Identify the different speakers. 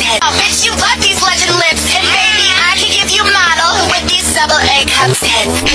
Speaker 1: head. I bet you love these legend lips, and baby, I can give you model with these double egg cups. heads.